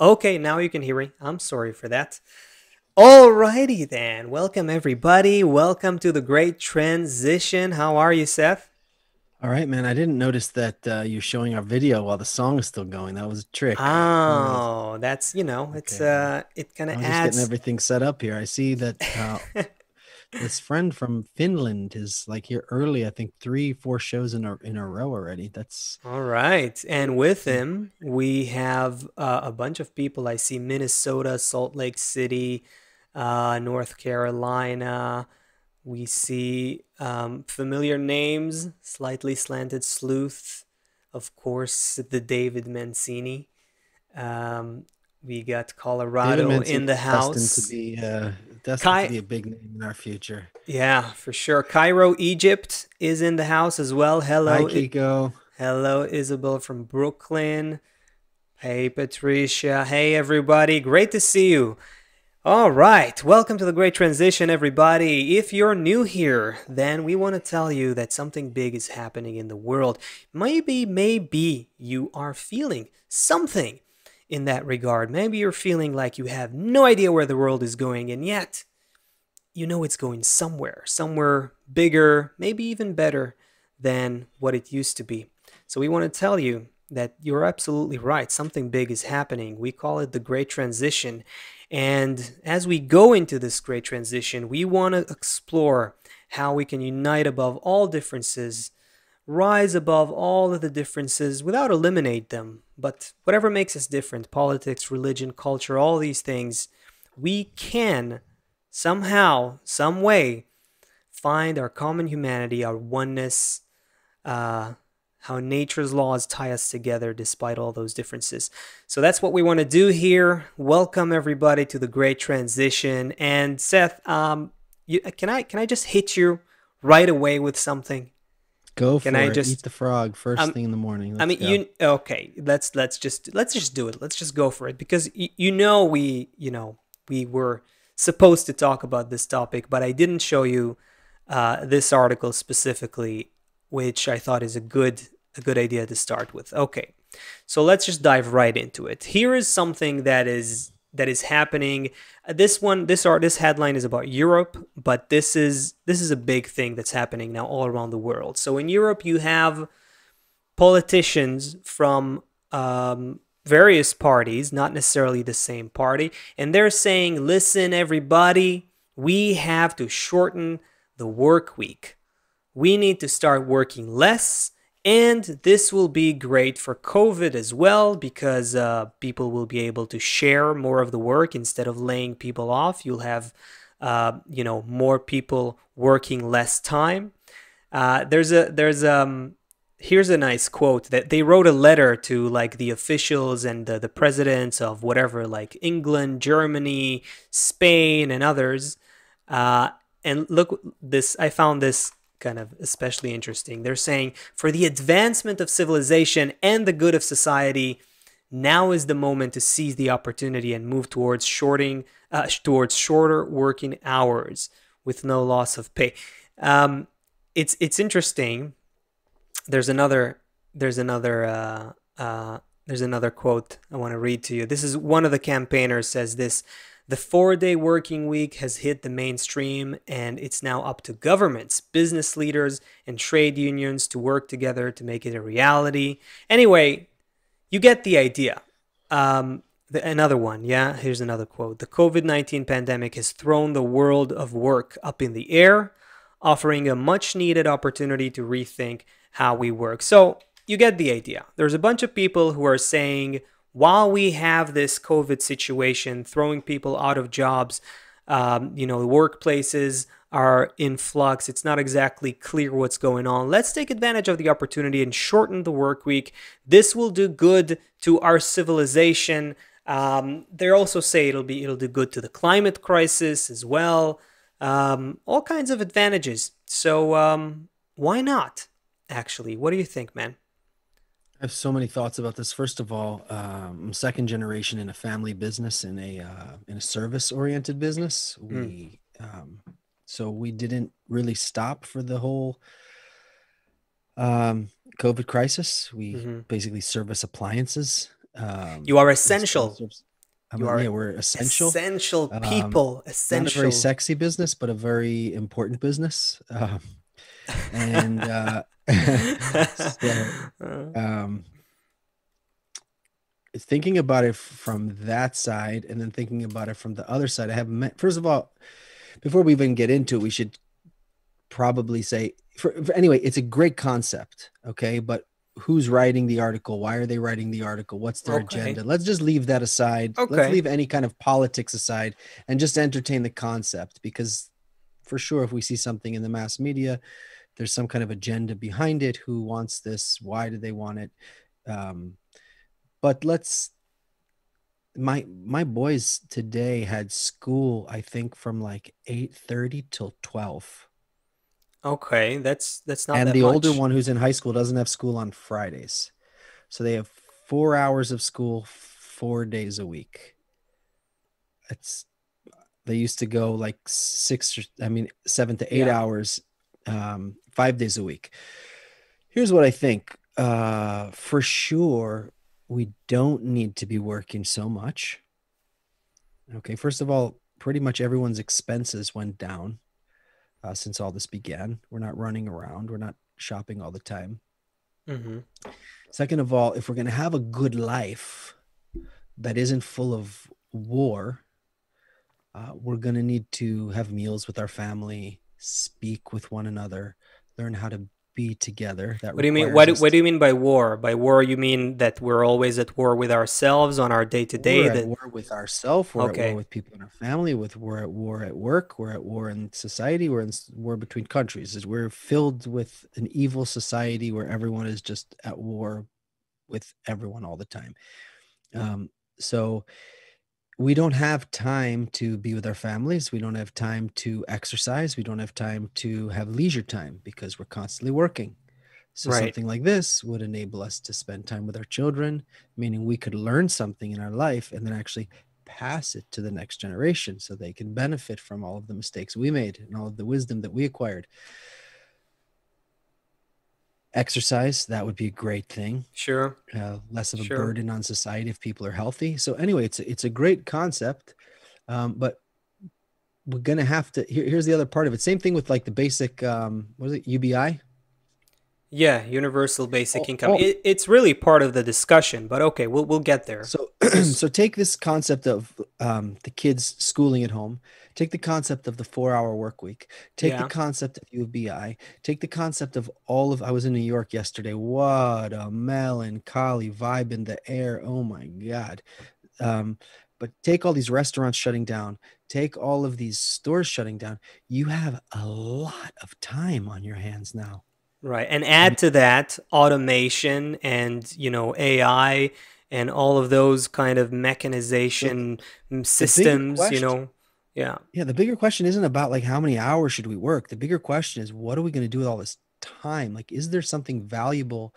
Okay, now you can hear me. I'm sorry for that. Alrighty then. Welcome everybody. Welcome to the great transition. How are you, Seth? All right, man. I didn't notice that uh, you're showing our video while the song is still going. That was a trick. Oh, that's you know, it's Okay. uh, it kind of I'm just getting everything set up here. I see that uh, this friend from Finland is like here early. I think three, four shows in a in a row already. That's All right, and with him we have uh, a bunch of people. I see Minnesota, Salt Lake City, uh, North Carolina. We see um, familiar names, slightly slanted sleuth, of course, the David Mancini. Um, we got Colorado Mancini in the destined to house. be uh, destined to be a big name in our future. yeah, for sure. Cairo, Egypt is in the house as well. Hello, I- Kiko. hello, Isabel from Brooklyn. Hey, Patricia. Hey, everybody. Great to see you. All right, welcome to the Great Transition, everybody. If you're new here, then we want to tell you that something big is happening in the world. Maybe, maybe you are feeling something in that regard. Maybe you're feeling like you have no idea where the world is going, and yet you know it's going somewhere, somewhere bigger, maybe even better than what it used to be. So we want to tell you that you're absolutely right. Something big is happening. We call it the Great Transition. And as we go into this great transition, we want to explore how we can unite above all differences, rise above all of the differences without eliminate them, but whatever makes us different, politics, religion, culture, all these things, we can somehow, some way, find our common humanity, our oneness, uh, how nature's laws tie us together despite all those differences. So that's what we want to do here. Welcome everybody to the Great Transition. And Seth, um, you, can I can I just hit you right away with something? Go Can for I it. just Eat the frog first um, thing in the morning. I Let's mean, go. you okay? Let's let's just let's just do it. Let's just go for it because y- you know we you know we were supposed to talk about this topic, but I didn't show you uh, this article specifically, which I thought is a good a good idea to start with. Okay, so let's just dive right into it. Here is something that is that is happening. Uh, This one, this art, this headline is about Europe, but this is this is a big thing that's happening now all around the world. So in Europe, you have politicians from um, various parties, not necessarily the same party, and they're saying, listen, everybody, we have to shorten the work week. We need to start working less. And this will be great for COVID as well because uh, people will be able to share more of the work instead of laying people off. You'll have, uh, you know, more people working less time. Uh, there's a there's um here's a nice quote that they wrote a letter to like the officials and the, the presidents of whatever like England, Germany, Spain, and others. Uh, and look this I found this kind of especially interesting. They're saying for the advancement of civilization and the good of society, now is the moment to seize the opportunity and move towards shorting uh, towards shorter working hours with no loss of pay. Um, it's it's interesting. There's another there's another uh, uh, there's another quote I want to read to you. This is one of the campaigners says this. The four day working week has hit the mainstream, and it's now up to governments, business leaders, and trade unions to work together to make it a reality. Anyway, you get the idea. Um, the, another one, yeah, here's another quote. The COVID 19 pandemic has thrown the world of work up in the air, offering a much needed opportunity to rethink how we work. So you get the idea. There's a bunch of people who are saying, while we have this COVID situation throwing people out of jobs, um, you know, workplaces are in flux. It's not exactly clear what's going on. Let's take advantage of the opportunity and shorten the work week. This will do good to our civilization. Um, they also say it'll be it'll do good to the climate crisis as well. Um, all kinds of advantages. So um, why not? Actually, what do you think, man? I have so many thoughts about this. First of all, um, I'm second generation in a family business in a uh, in a service oriented business. Mm. We um, so we didn't really stop for the whole um, COVID crisis. We Mhm. basically service appliances Um, You are essential. sponsors- I You are yeah, we're essential. Essential Um, people. Not a Essential. very sexy business, but a very important business. Um, and uh, so, Uh, um, thinking about it from that side and then thinking about it from the other side, I have met, first of all, before we even get into it, we should probably say, for, for- anyway, it's a great concept. Okay. But who's writing the article? Why are they writing the article? What's their Okay. agenda? Let's just leave that aside. Okay. Let's leave any kind of politics aside and just entertain the concept because for sure, if we see something in the mass media, there's some kind of agenda behind it. Who wants this? Why do they want it? Um, but let's. My my boys today had school. I think from like eight thirty till twelve, okay, that's that's not and that the older one who's in high school doesn't have school on Fridays, so they have four hours of school four days a week. It's they used to go like six or I mean seven to eight Yeah. hours, um, five days a week. Here's what I think. Uh, for sure, we don't need to be working so much. Okay, first of all, pretty much everyone's expenses went down uh, since all this began. We're not running around. We're not shopping all the time. hmm Second of all, if we're going to have a good life that isn't full of war, uh, we're going to need to have meals with our family, speak with one another, learn how to be together. That What do you mean? What do, what do you mean by war? By war, you mean that we're always at war with ourselves on our day to day? We're at war with ourselves. We're at war with people in our family. With we're at war at work. We're at war in society. We're in war between countries. Is We're filled with an evil society where everyone is just at war with everyone all the time. Um, so we don't have time to be with our families. We don't have time to exercise. We don't have time to have leisure time because we're constantly working. So Right. something like this would enable us to spend time with our children, meaning we could learn something in our life and then actually pass it to the next generation so they can benefit from all of the mistakes we made and all of the wisdom that we acquired. Exercise, that would be a great thing sure. uh, less of a Sure. burden on society if people are healthy. So anyway, it's a, it's a great concept, um, but we're gonna have to. Here, here's the other part of it. Same thing with like the basic. Um, what is it? UBI. Yeah, universal basic Oh, income. oh. It, it's really part of the discussion, but okay, we'll we'll get there. So so take this concept of um, the kids schooling at home. Take the concept of the four-hour work week. Take Yeah. the concept of UBI. Take the concept of all of. I was in New York yesterday. What a melancholy vibe in the air. Oh my god. Um, but take all these restaurants shutting down. Take all of these stores shutting down. You have a lot of time on your hands now. Right. And add to that automation and, you know, AI and all of those kind of mechanization mm, systems, you know. Yeah. Yeah, the bigger question isn't about like how many hours should we work. The bigger question is what are we going to do with all this time? Like, is there something valuable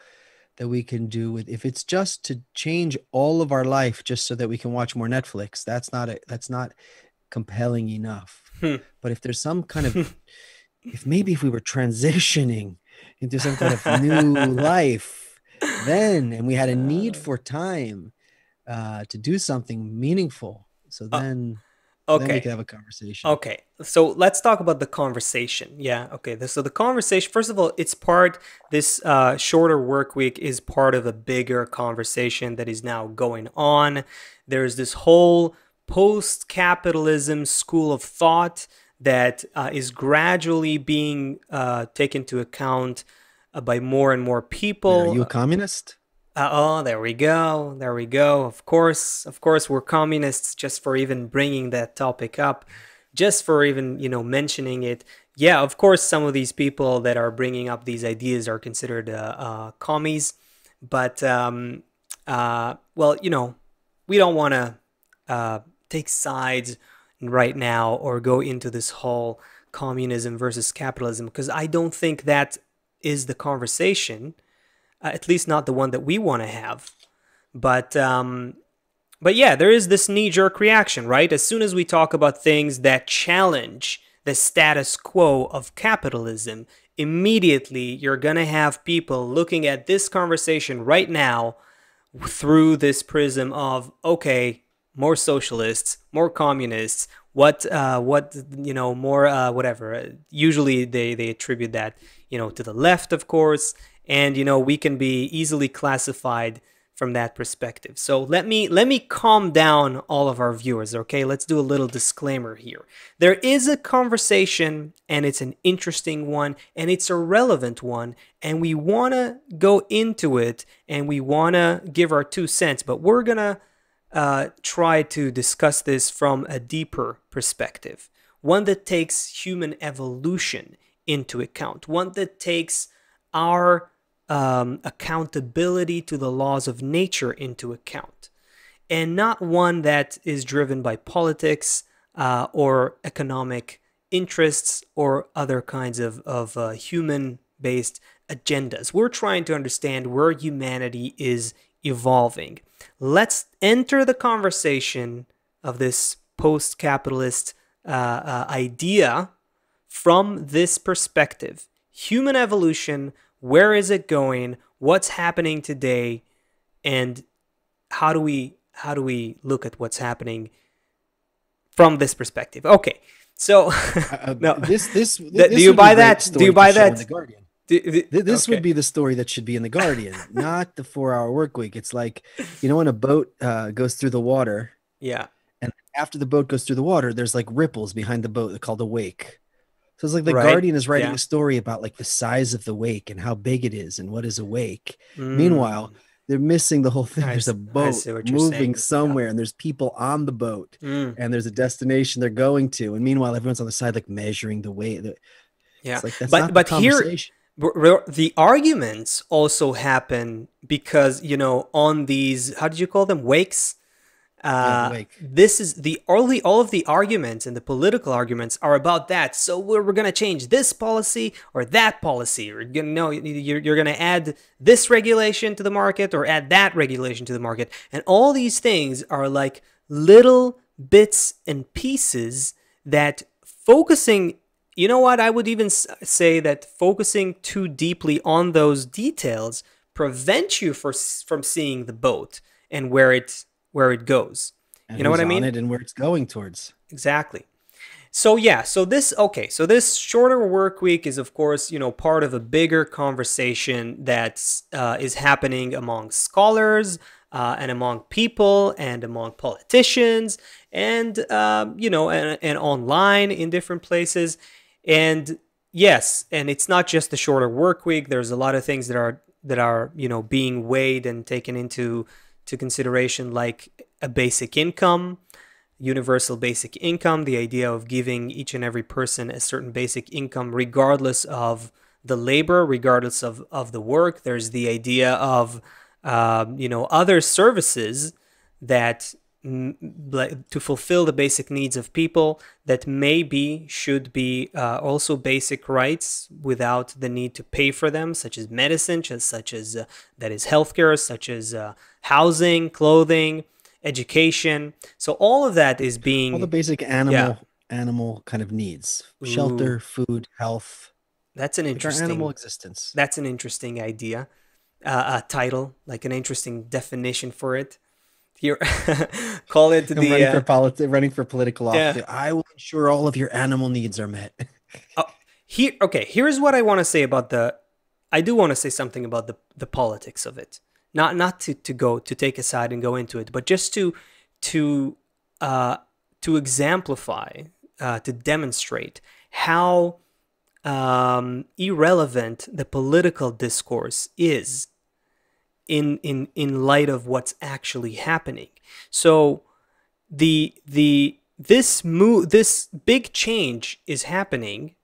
that we can do with if it's just to change all of our life just so that we can watch more Netflix? That's not a that's not compelling enough. Hmm. But if there's some kind of if maybe if we were transitioning into some kind of new life, then and we had a need Uh. for time uh, to do something meaningful. So Uh, then then we Okay. could have a conversation. Okay, so let's talk about the conversation. Yeah, okay. So the conversation, first of all, it's part, this uh, shorter work week is part of a bigger conversation that is now going on. There's this whole post capitalism school of thought that uh, is gradually being uh, taken into account uh, by more and more people. Are you a communist? Uh, oh, there we go. There we go. Of course, of course, we're communists just for even bringing that topic up, just for even, you know, mentioning it. Yeah, of course, some of these people that are bringing up these ideas are considered uh, uh, commies. But, um, uh, well, you know, we don't want to uh, take sides right now or go into this whole communism versus capitalism because I don't think that is the conversation uh, at least not the one that we want to have. But um, but yeah, there is this knee jerk reaction, right? As soon as we talk about things that challenge the status quo of capitalism, immediately you're gonna have people looking at this conversation right now through this prism of okay, more socialists, more communists. What uh, what you know more uh, whatever. Usually they they attribute that you know to the left, of course, and you know we can be easily classified from that perspective. So let me let me calm down all of our viewers, okay? Let's do a little disclaimer here. There is a conversation and it's an interesting one and it's a relevant one and we want to go into it and we want to give our two cents, but we're going to uh, try to discuss this from a deeper perspective. One that takes human evolution into account, one that takes our um, accountability to the laws of nature into account, and not one that is driven by politics uh, or economic interests or other kinds of, of uh, human based agendas. We're trying to understand where humanity is evolving. Let's enter the conversation of this post capitalist uh, uh, idea from this perspective human evolution where is it going what's happening today and how do we how do we look at what's happening from this perspective okay so Uh, uh, no this this, this do you buy that? Do you buy that? The Guardian. D- d- Th- This okay. would be the story that should be in the Guardian, not the four-hour work week. It's like you know when a boat uh, goes through the water, yeah and after the boat goes through the water, there's like ripples behind the boat called a wake. So it's like the Right, Guardian is writing yeah. a story about like the size of the wake and how big it is and what is a wake. Meanwhile, Mm, they're missing the whole thing. I There's a boat see what you're moving saying, yeah. somewhere, and there's people on the boat, mm, and there's a destination they're going to. And meanwhile, everyone's on the side like measuring the weight. Yeah It's like that's But- but here- conversation. R- r- the arguments also happen because you know on these how did you call them wakes Yeah, uh, this is the early all of the arguments and the political arguments are about that. So we're, we're going to change this policy or that policy. Or you know you're, you're going to add this regulation to the market or add that regulation to the market. And all these things are like little bits and pieces that focusing you know what? I would even say that focusing too deeply on those details prevents you for, from seeing the boat and where it where it goes And you know what I mean? on it and where it's going towards. Exactly. So yeah, so this okay, so this shorter work week is of course you know part of a bigger conversation that uh, is happening among scholars uh, and among people and among politicians and um, you know and, and online in different places and yes and it's not just the shorter work week there's a lot of things that are that are you know being weighed and taken into to consideration like a basic income universal basic income, the idea of giving each and every person a certain basic income, regardless of the labor, regardless of, of the work. There's the idea of, um, you know, other services that to fulfill the basic needs of people that maybe should be uh, also basic rights without the need to pay for them, such as medicine, just such as uh, that is healthcare, such as uh, housing, clothing, education. So all of that is being All the basic animal animal kind of needs: shelter, food, health, that's an interesting animal existence. that's an interesting idea, uh, a title like an interesting definition for it. Here, call it the running uh, for politi- running for political yeah. office. I will ensure all of your animal needs are met. here okay here's what i want to say about the i do want to say something about the the politics of it not not to to go to take a side and go into it but just to to uh to exemplify uh to demonstrate how um irrelevant the political discourse is in in in light of what's actually happening. So the the this move this big change is happening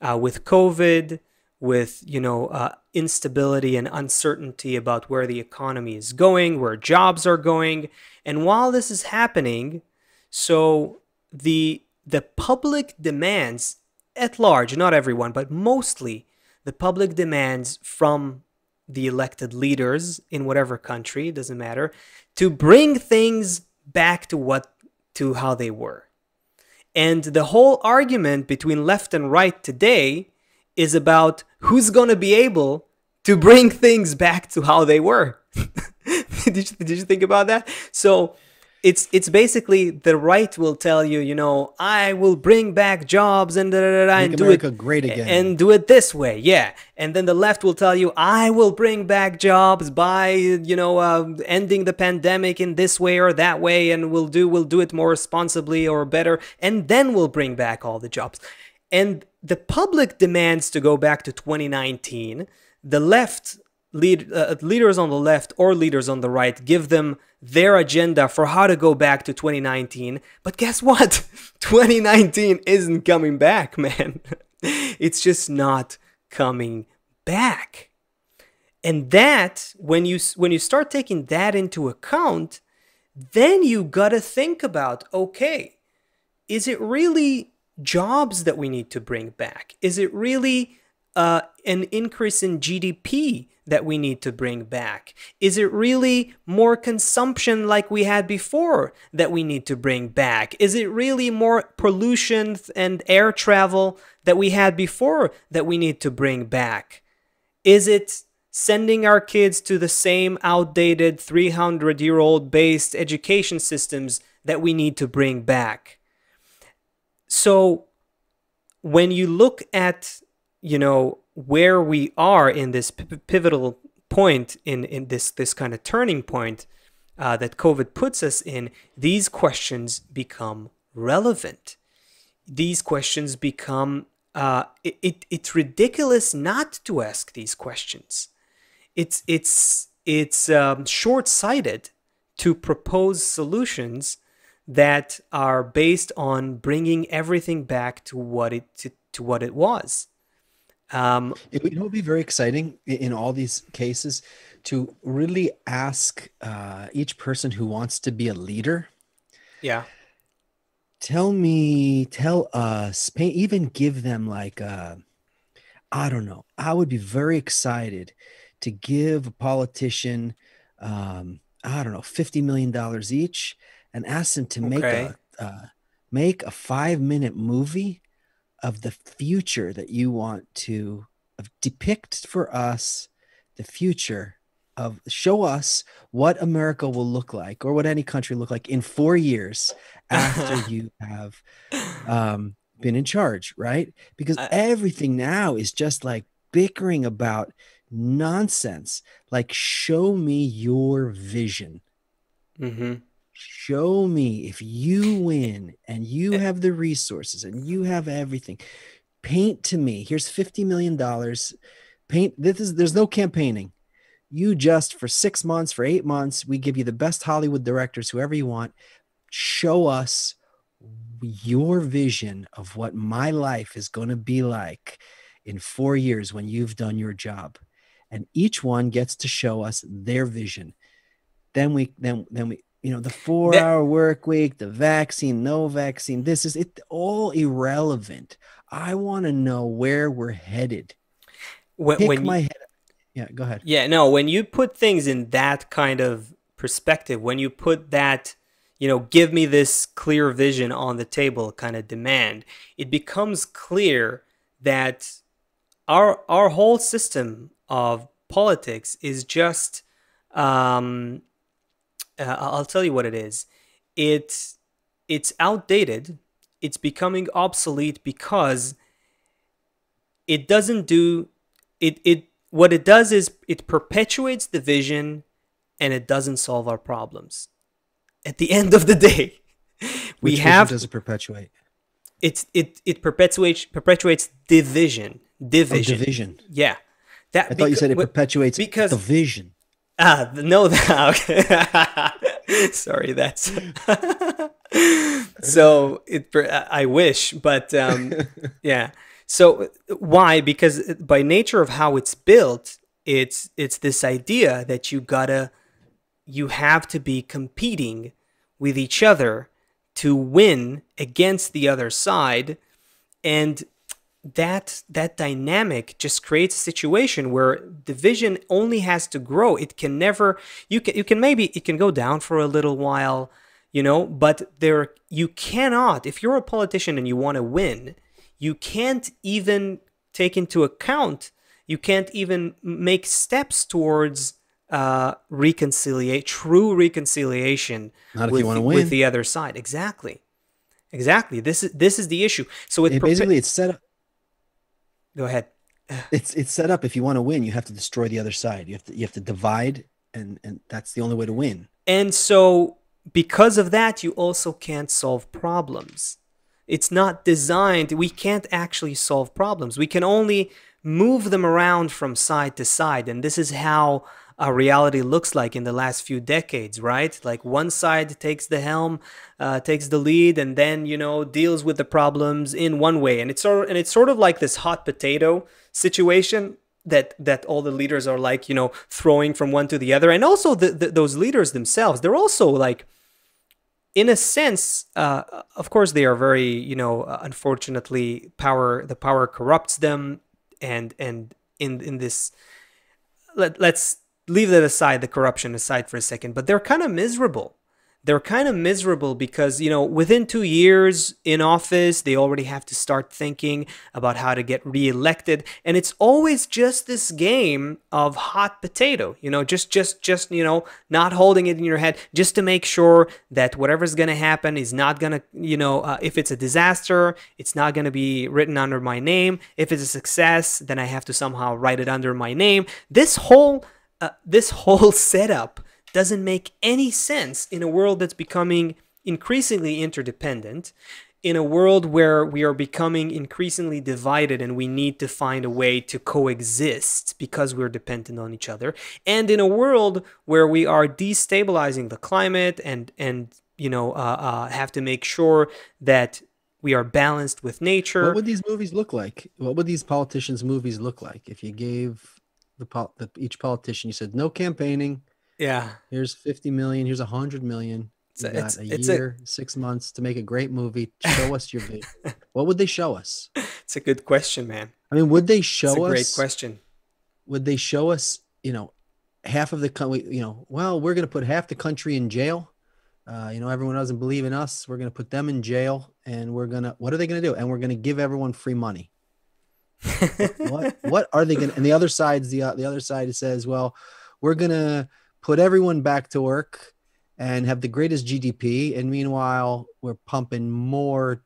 uh, with COVID, with you know uh, instability and uncertainty about where the economy is going, where jobs are going, and while this is happening, so the the public demands at large, not everyone, but mostly the public demands from the elected leaders in whatever country, doesn't matter, to bring things back to what to how they were. And the whole argument between left and right today is about who's going to be able to bring things back to how they were. did you did you think about that? So it's it's basically the right will tell you, you know, I will bring back jobs and da, da, da, Make and do America it great again. and do it this way, yeah. And then the left will tell you, I will bring back jobs by you know uh, ending the pandemic in this way or that way, and we'll do we'll do it more responsibly or better, and then we'll bring back all the jobs. And the public demands to go back to 2019. The left lead uh, leaders on the left or leaders on the right give them their agenda for how to go back to 2019 but guess what? 2019 isn't coming back man. It's just not coming back. And that when you when you start taking that into account then you got to think about okay is it really jobs that we need to bring back? Is it really uh, an increase in GDP that we need to bring back? Is it really more consumption like we had before that we need to bring back? Is it really more pollution and air travel that we had before that we need to bring back? Is it sending our kids to the same outdated 300 year old based education systems that we need to bring back? So, when you look at you know where we are in this pivotal point in in this this kind of turning point uh, that COVID puts us in, these questions become relevant. These questions become uh, it, it, it's ridiculous not to ask these questions. It's it's it's um, short-sighted to propose solutions that are based on bringing everything back to what it to, to what it was. Um, it, would, be very exciting in all these cases to really ask uh, each person who wants to be a leader. Yeah. Tell me, tell us, pay, even give them like, uh, I don't know. I would be very excited to give a politician, um, I don't know, fifty million dollars each, and ask them to make okay. a uh, make a five minute movie of the future that you want to depict for us the future of show us what America will look like or what any country look like in four years after you have um, been in charge, right? Because uh, everything now is just like bickering about nonsense. Like, show me your vision. Mm-hmm show me if you win and you eh. have the resources and you have everything. Paint to me. Here's 50 million dollars. Paint this is there's no campaigning. You just for six months for eight months we give you the best hollywood directors whoever you want. Show us your vision of what my life is going to be like in four years when you've done your job. And each one gets to show us their vision. Then we then then we you know the four that, hour work week the vaccine no vaccine this is it all irrelevant. I want to know where we're headed. When, Pick when my you, head yeah go ahead. Yeah no when you put things in that kind of perspective when you put that you know give me this clear vision on the table kind of demand it becomes clear that our our whole system of politics is just um, uh, I'll tell you what it is. It's it's outdated. It's becoming obsolete because it doesn't do it. It what it does is it perpetuates the vision, and it doesn't solve our problems. At the end of the day, we Which have does it perpetuate? It's it it perpetuates perpetuates division. Division. Oh, division. Yeah. That I thought you said it perpetuates because the vision. Ah, no, that okay. Sorry, that's so. It. I wish, but um, yeah. So why? Because by nature of how it's built, it's it's this idea that you gotta, you have to be competing with each other to win against the other side, and that that dynamic just creates a situation where division only has to grow it can never you can you can maybe it can go down for a little while you know but there you cannot if you're a politician and you want to win you can't even take into account you can't even make steps towards uh, reconciliate, true reconciliation Not if with, you the, win. with the other side. Exactly, exactly. This is this is the issue. So it It basically, it's set up. Go ahead. It's it's set up. If you want to win, you have to destroy the other side. You have to you have to divide, and and that's the only way to win. And so, because of that, you also can't solve problems. It's not designed, we can't actually solve problems. We can only move them around from side to side. And this is how a reality looks like in the last few decades, right? Like one side takes the helm, uh, takes the lead, and then, you know, deals with the problems in one way. And it's, sort and it's sort of like this hot potato situation that that all the leaders are like you know throwing from one to the other and also the, the, those leaders themselves they're also like in a sense uh, of course they are very you know uh, unfortunately power the power corrupts them and and in in this let, let's leave that aside the corruption aside for a second but they're kind of miserable. They're kind of miserable because you know within two years in office they already have to start thinking about how to get reelected and it's always just this game of hot potato you know just just just you know not holding it in your head just to make sure that whatever's going to happen is not going to you know uh, if it's a disaster it's not going to be written under my name. If it's a success then i have to somehow write it under my name. This whole uh, this whole setup doesn't make any sense in a world that's becoming increasingly interdependent, in a world where we are becoming increasingly divided and we need to find a way to coexist because we're dependent on each other, and in a world where we are destabilizing the climate and and you know uh, uh, have to make sure that we are balanced with nature. What would these movies look like? What would these politicians' movies look like if you gave the, pol- the each politician you said no campaigning? yeah, Here's 50 million. Here's 100 million. It's You a- got it's- a it's a- year, six months to make a great movie. Show us your vision. What would they show us? it's a good question, man. I mean, would they It's show a great us? question. Would they show us? You know, half of the country. You know, well, we're going to put half the country in jail. Uh, you know, everyone doesn't believe in us. We're going to put them in jail, and we're gonna. What are they going to do? And we're going to give everyone free money. What what are they going to and the other side's the uh, the other side says well we're going to put everyone back to work and have the greatest GDP and meanwhile we're pumping more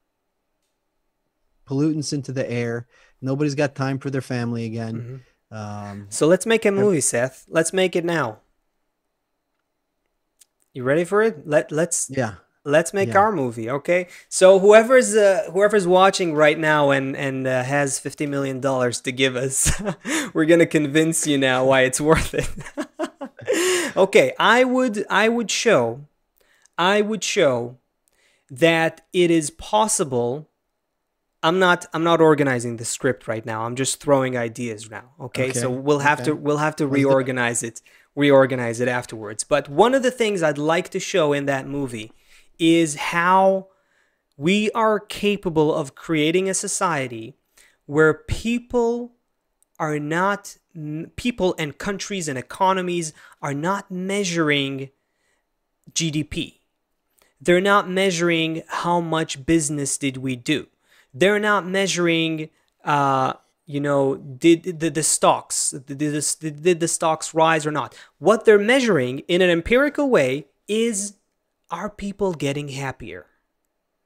pollutants into the air nobody's got time for their family again Mhm. um So let's make a movie, Seth. Let's make it now. You ready for it? Let let's yeah let's make Yeah. our movie, okay? So whoever's uh, whoever's watching right now and and uh, has fifty million dollars to give us, we're gonna convince you now why it's worth it. okay, I would I would show, I would show that it is possible. I'm not I'm not organizing the script right now. I'm just throwing ideas now. Okay, Okay, so we'll have okay. to we'll have to Let's do it. reorganize it reorganize it afterwards. But one of the things I'd like to show in that movie is how we are capable of creating a society where people are not people and countries and economies are not measuring GDP. They're not measuring how much business did we do. They're not measuring uh, you know, did the, the stocks did did the stocks rise or not? What they're measuring in an empirical way is are people getting happier?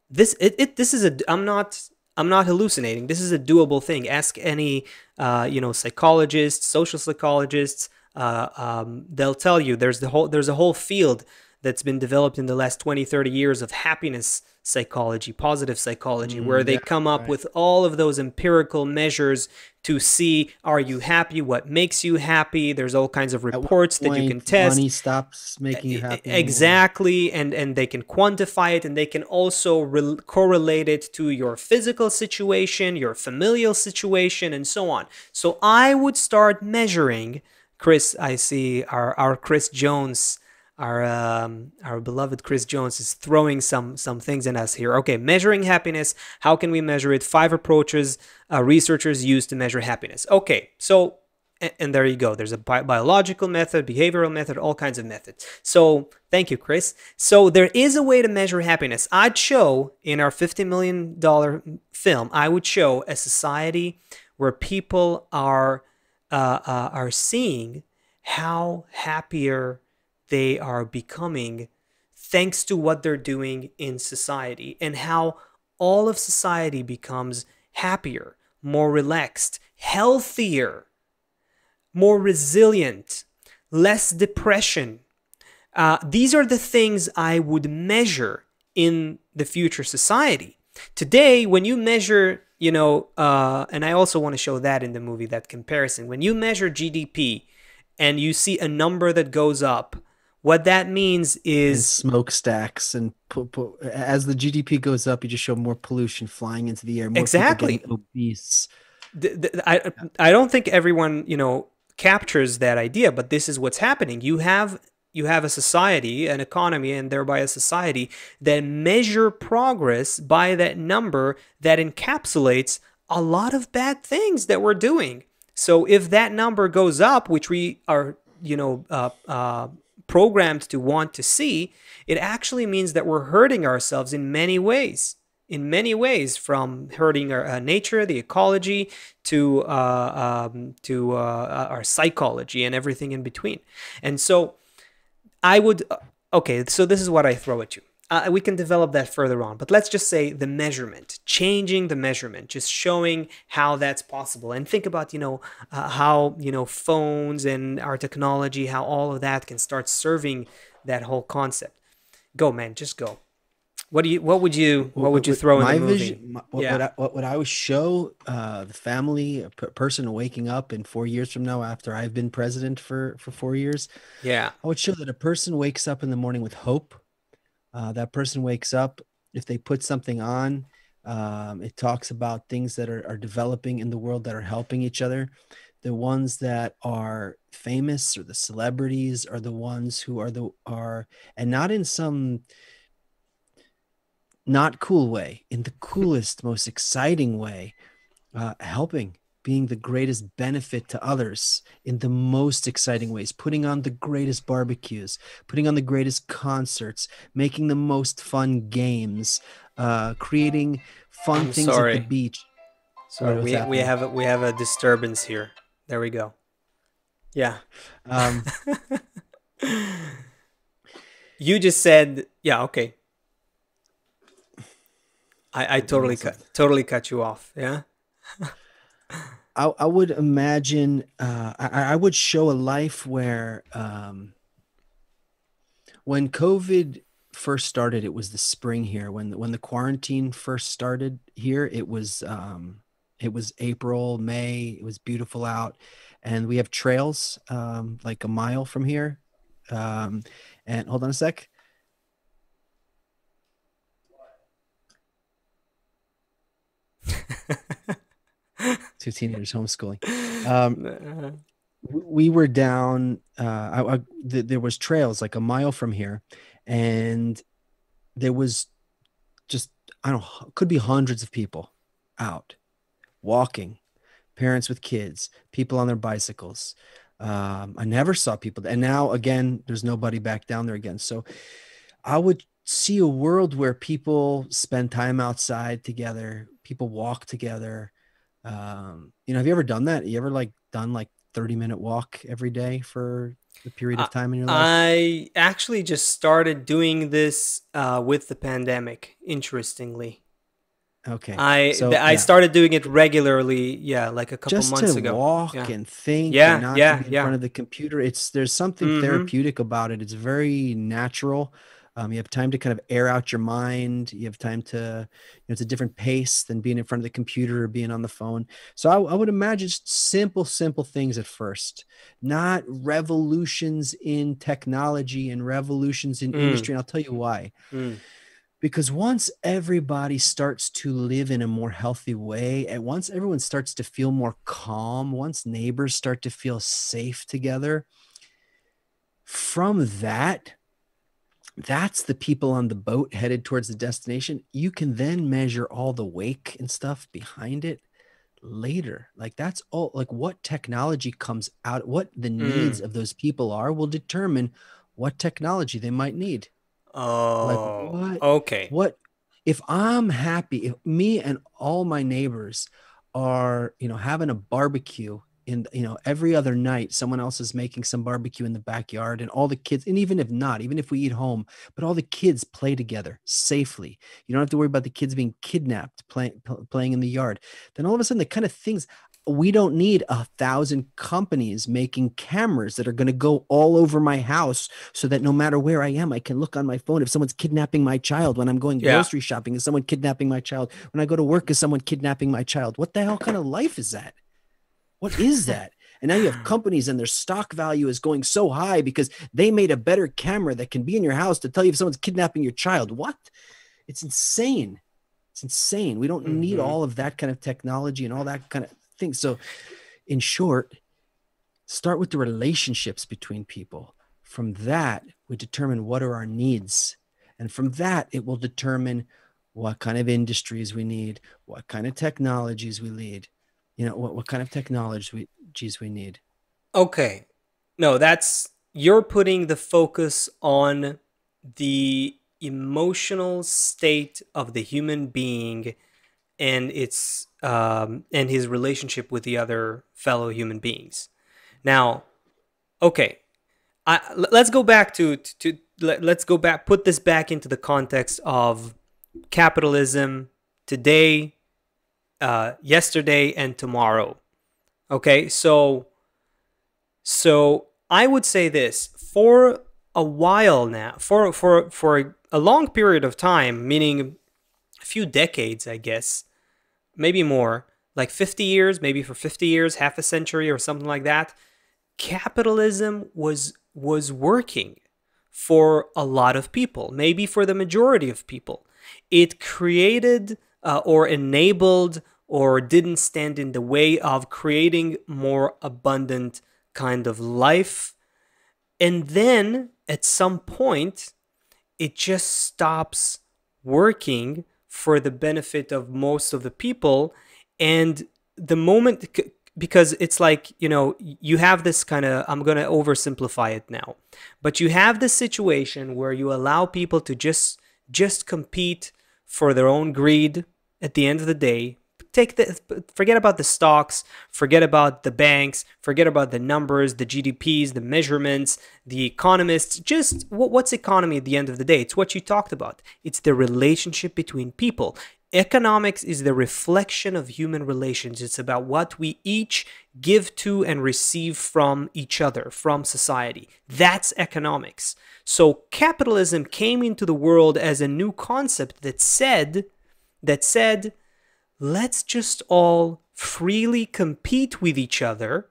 This it, it this is a I'm not I'm not hallucinating. This is a doable thing. Ask any uh, you know psychologists, social psychologists. Uh, um, they'll tell you there's the whole there's a whole field that's been developed in the last 20 30 years of happiness psychology positive psychology where mm, they yeah, come up right. with all of those empirical measures to see are you happy what makes you happy there's all kinds of reports that you can test money stops making you happy anymore. exactly and and they can quantify it and they can also rel correlate it to your physical situation your familial situation and so on so i would start measuring chris i see our our chris jones our um, our beloved Chris Jones is throwing some some things in us here. Okay, measuring happiness. How can we measure it? Five approaches uh, researchers use to measure happiness. Okay, so and, and there you go. There's a bi- biological method, behavioral method, all kinds of methods. So thank you, Chris. So there is a way to measure happiness. I'd show in our $50 million film, I would show a society where people are uh, uh, are seeing how happier they are becoming thanks to what they're doing in society and how all of society becomes happier, more relaxed, healthier, more resilient, less depression. Uh, these are the things I would measure in the future society. Today, when you measure, you know, uh, and I also want to show that in the movie, that comparison. When you measure GDP and you see a number that goes up, what that means is and smokestacks and as the GDP goes up, you just show more pollution flying into the air. More exactly obese. The, the, I I don't think everyone you know captures that idea, but this is what's happening. You have you have a society, an economy, and thereby a society that measure progress by that number that encapsulates a lot of bad things that we're doing. So if that number goes up, which we are, you know, uh, uh, programmed to want to see, it actually means that we're hurting ourselves in many ways. In many ways, from hurting our uh, nature, the ecology, to uh, um, to uh, our psychology and everything in between. And so, I would. Uh, okay, so this is what I throw at you uh, we can develop that further on. But let's just say the measurement, changing the measurement, just showing how that's possible. And think about, you know, uh, how, you know, phones and our technology, how all of that can start serving that whole concept. Go, man, just go. What do you? What would you? What would you throw in the movie? Vision, my, what, yeah. what, I, what would I would show uh, the family, a person waking up in four years from now, after I've been president for for four years. Yeah, I would show that a person wakes up in the morning with hope, uh, that person wakes up if they put something on um, it talks about things that are, are developing in the world that are helping each other. The ones that are famous or the celebrities are the ones who are the are and not in some not cool way in the coolest most exciting way uh, helping being the greatest benefit to others in the most exciting ways, putting on the greatest barbecues, putting on the greatest concerts, making the most fun games, uh, creating fun I'm things sorry. at the beach. Sorry, we, we have a, we have a disturbance here. There we go. Yeah. Um, you just said, yeah, okay. I, I totally cut totally cut you off. Yeah. I, I would imagine uh, I, I would show a life where um, when COVID first started, it was the spring here. When when the quarantine first started here, it was um, it was April, May. It was beautiful out, and we have trails um, like a mile from here. Um, and hold on a sec. two teenagers homeschooling. Um, we were down. Uh, I, I, th- there was trails like a mile from here, and there was just I don't know, could be hundreds of people out walking, parents with kids, people on their bicycles. Um, I never saw people, and now again, there's nobody back down there again. So I would see a world where people spend time outside together, people walk together, um, you know, have you ever done that? You ever like done like 30 minute walk every day for a period of time in your life? I actually just started doing this uh, with the pandemic, interestingly. Okay. I so, th- I yeah. started doing it regularly, yeah, like a couple just months to ago. Walk yeah. and think, yeah, and not yeah, be in yeah. front of the computer. It's there's something mm-hmm. therapeutic about it. It's very natural. Um, you have time to kind of air out your mind. You have time to, you know, it's a different pace than being in front of the computer or being on the phone. So I, I would imagine just simple, simple things at first, not revolutions in technology and revolutions in mm. industry. And I'll tell you why. Mm. Because once everybody starts to live in a more healthy way, and once everyone starts to feel more calm, once neighbors start to feel safe together, from that, that's the people on the boat headed towards the destination. You can then measure all the wake and stuff behind it later. Like that's all like what technology comes out, what the needs mm. of those people are will determine what technology they might need. Oh, like what, okay. What if I'm happy, if me and all my neighbors are, you know, having a barbecue in you know every other night someone else is making some barbecue in the backyard and all the kids and even if not even if we eat home but all the kids play together safely you don't have to worry about the kids being kidnapped playing playing in the yard then all of a sudden the kind of things we don't need a thousand companies making cameras that are going to go all over my house so that no matter where I am, I can look on my phone. If someone's kidnapping my child when I'm going yeah. grocery shopping, is someone kidnapping my child? When I go to work, is someone kidnapping my child? What the hell kind of life is that? What is that? And now you have companies and their stock value is going so high because they made a better camera that can be in your house to tell you if someone's kidnapping your child. What? It's insane. It's insane. We don't mm-hmm. need all of that kind of technology and all that kind of thing. So, in short, start with the relationships between people. From that, we determine what are our needs. And from that, it will determine what kind of industries we need, what kind of technologies we need, you know, what, what kind of technologies we, geez, we need. Okay. No, that's, you're putting the focus on the emotional state of the human being and its um, and his relationship with the other fellow human beings. Now, okay, I, let's go back to, to, to let, let's go back put this back into the context of capitalism today, uh, yesterday, and tomorrow. Okay, so so I would say this for a while now, for for for a long period of time, meaning a few decades, I guess, maybe more, like 50 years, maybe for 50 years, half a century or something like that, capitalism was was working for a lot of people, maybe for the majority of people. It created uh, or enabled or didn't stand in the way of creating more abundant kind of life. And then at some point, it just stops working for the benefit of most of the people and the moment because it's like you know you have this kind of i'm going to oversimplify it now but you have this situation where you allow people to just just compete for their own greed at the end of the day take the forget about the stocks forget about the banks forget about the numbers the gdps the measurements the economists just what's economy at the end of the day? It's what you talked about. It's the relationship between people. Economics is the reflection of human relations. It's about what we each give to and receive from each other from society. That's economics. So capitalism came into the world as a new concept that said that said let's just all freely compete with each other,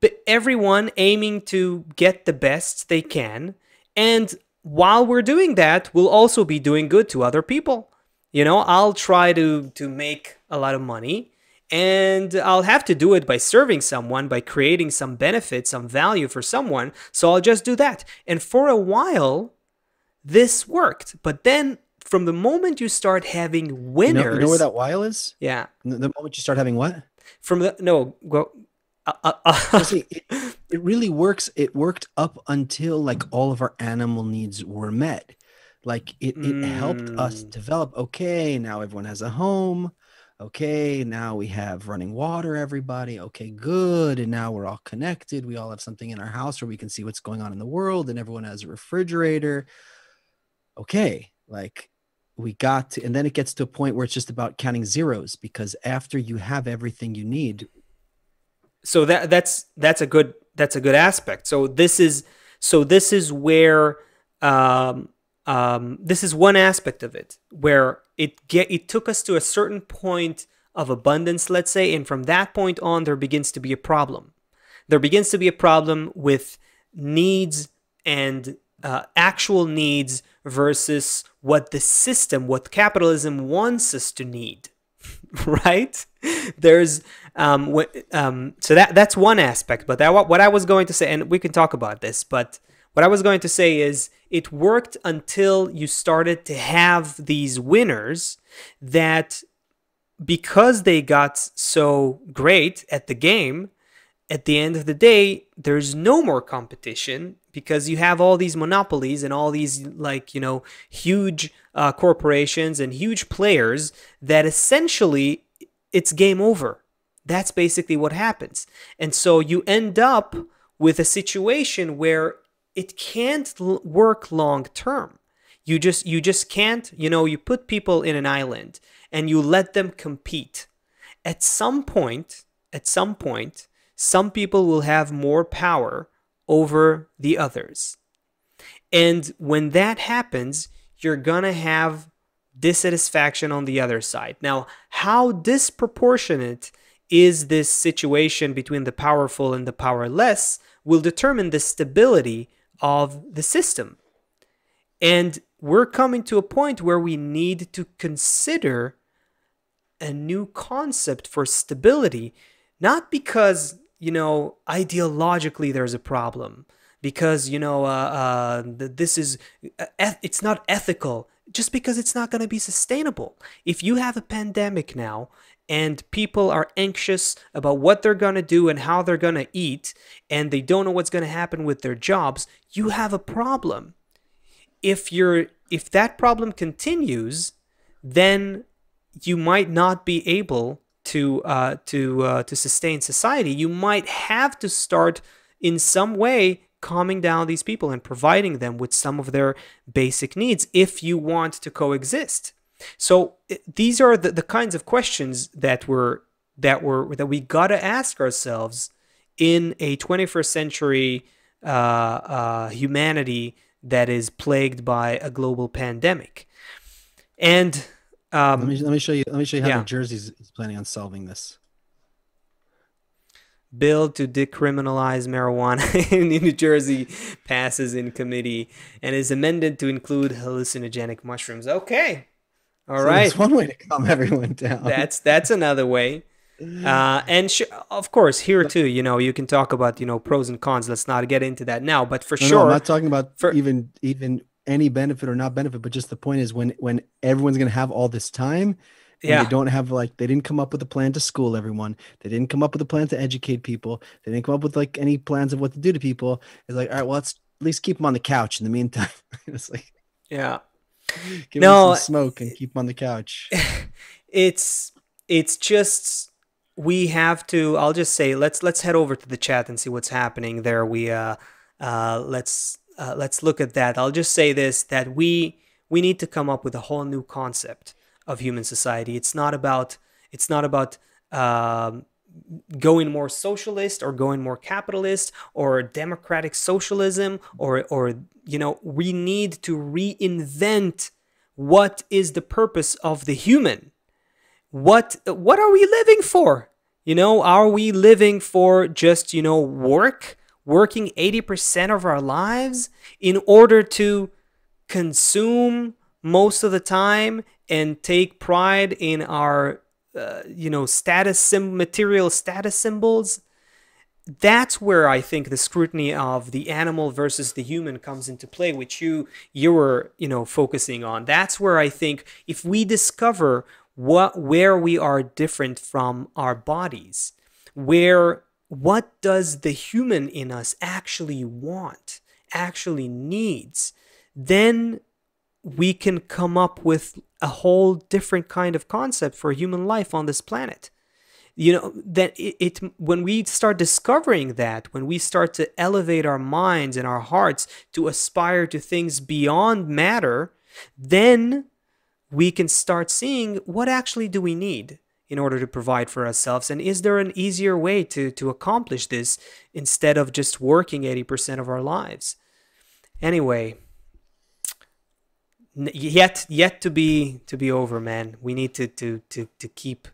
but everyone aiming to get the best they can. And while we're doing that, we'll also be doing good to other people. You know, I'll try to to make a lot of money and I'll have to do it by serving someone, by creating some benefit, some value for someone. So I'll just do that. And for a while, this worked. But then from the moment you start having winners, you know, you know where that while is? Yeah. The moment you start having what? From the no, go. Uh, uh, uh. See, it, it really works. It worked up until like all of our animal needs were met. Like it, it mm. helped us mm. develop. Okay, now everyone has a home. Okay, now we have running water, everybody. Okay, good. And now we're all connected. We all have something in our house where we can see what's going on in the world, and everyone has a refrigerator. Okay, like we got to, and then it gets to a point where it's just about counting zeros because after you have everything you need so that that's that's a good that's a good aspect. So this is so this is where um, um, this is one aspect of it where it get it took us to a certain point of abundance let's say and from that point on there begins to be a problem. There begins to be a problem with needs and uh, actual needs versus what the system, what capitalism wants us to need, right? There's um, what, um, so that that's one aspect. But that what I was going to say, and we can talk about this, but what I was going to say is it worked until you started to have these winners that because they got so great at the game, at the end of the day, there's no more competition because you have all these monopolies and all these like you know huge uh, corporations and huge players that essentially it's game over That's basically what happens. And so you end up with a situation where it can't work long term. You just you just can't, you know, you put people in an island and you let them compete. At some point, at some point, some people will have more power over the others. And when that happens, you're going to have dissatisfaction on the other side. Now, how disproportionate is this situation between the powerful and the powerless will determine the stability of the system. And we're coming to a point where we need to consider a new concept for stability, not because, you know, ideologically there's a problem, because, you know, uh, uh, this is, uh, it's not ethical, just because it's not going to be sustainable. If you have a pandemic now and people are anxious about what they're going to do and how they're going to eat, and they don't know what's going to happen with their jobs, you have a problem. If you're if that problem continues, then you might not be able to uh, to uh, to sustain society. You might have to start in some way calming down these people and providing them with some of their basic needs if you want to coexist. So these are the, the kinds of questions that we're that we're that we gotta ask ourselves in a 21st century uh, uh, humanity that is plagued by a global pandemic. And um, let me let me show you let me show you how yeah. New Jersey is planning on solving this. Bill to decriminalize marijuana in New Jersey passes in committee and is amended to include hallucinogenic mushrooms. Okay, all so right. That's one way to calm everyone down. That's that's another way. Uh, and sh- of course, here too, you know, you can talk about you know pros and cons. Let's not get into that now, but for no, sure, no, I'm not talking about for, even even any benefit or not benefit, but just the point is when when everyone's gonna have all this time, yeah. they don't have like they didn't come up with a plan to school everyone. They didn't come up with a plan to educate people. They didn't come up with like any plans of what to do to people. It's like, all right, well, let's at least keep them on the couch in the meantime. it's like, yeah, give no, them some smoke and keep them on the couch. It's it's just we have to. I'll just say let's let's head over to the chat and see what's happening there. We uh uh let's uh, let's look at that. I'll just say this that we we need to come up with a whole new concept of human society. It's not about it's not about um, going more socialist or going more capitalist or democratic socialism or or you know we need to reinvent what is the purpose of the human what what are we living for you know are we living for just you know work working 80% of our lives in order to consume most of the time and take pride in our uh, you know status sim- material status symbols. That's where i think the scrutiny of the animal versus the human comes into play which you you were you know focusing on. That's where i think if we discover what where we are different from our bodies where what does the human in us actually want actually needs? Then we can come up with a whole different kind of concept for human life on this planet. You know that it, it, when we start discovering that when we start to elevate our minds and our hearts to aspire to things beyond matter then we can start seeing what actually do we need in order to provide for ourselves? And is there an easier way to to accomplish this instead of just working 80% of our lives? Anyway yet yet to be to be over man. We need to to to to keep